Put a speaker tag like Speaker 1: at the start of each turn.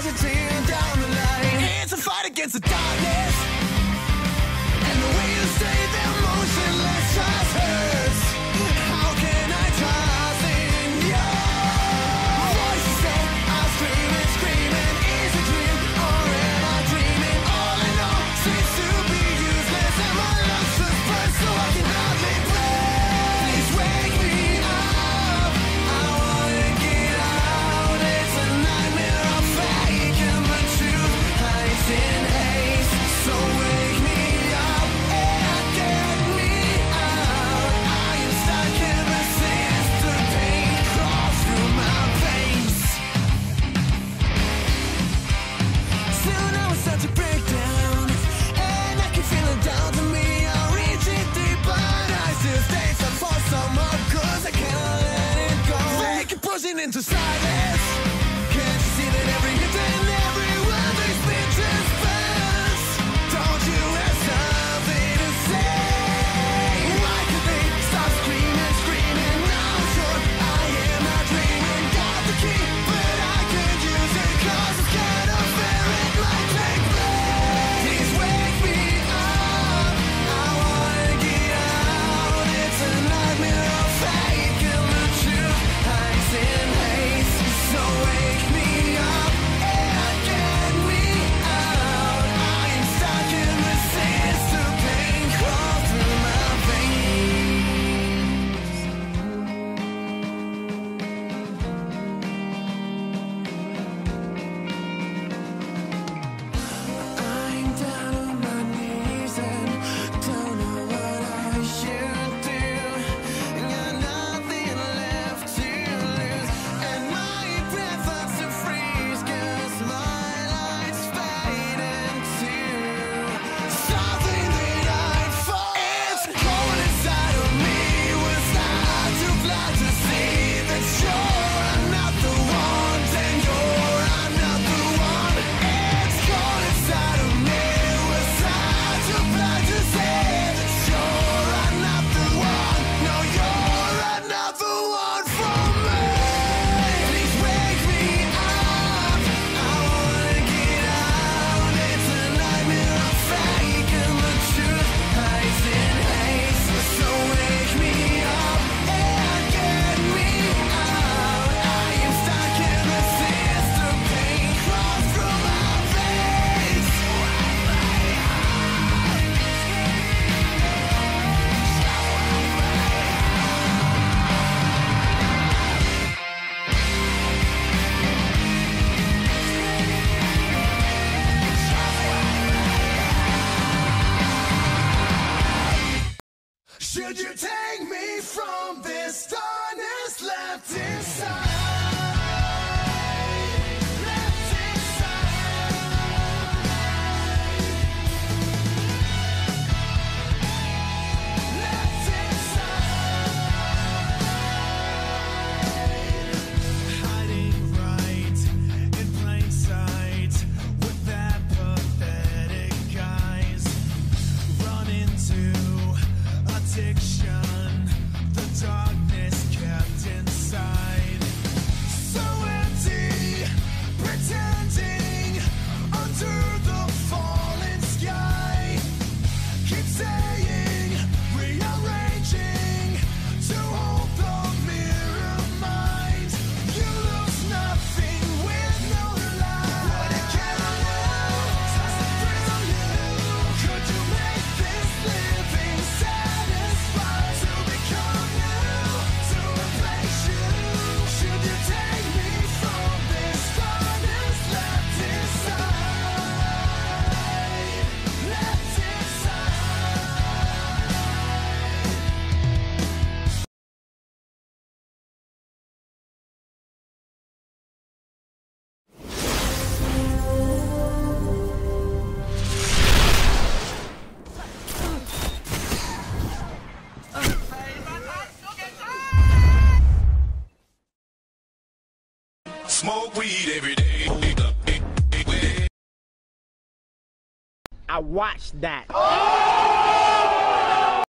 Speaker 1: as you tear down the. It's a fight against the darkness. into silence. Would you take?
Speaker 2: smoke weed every day.
Speaker 3: I watched that. Oh!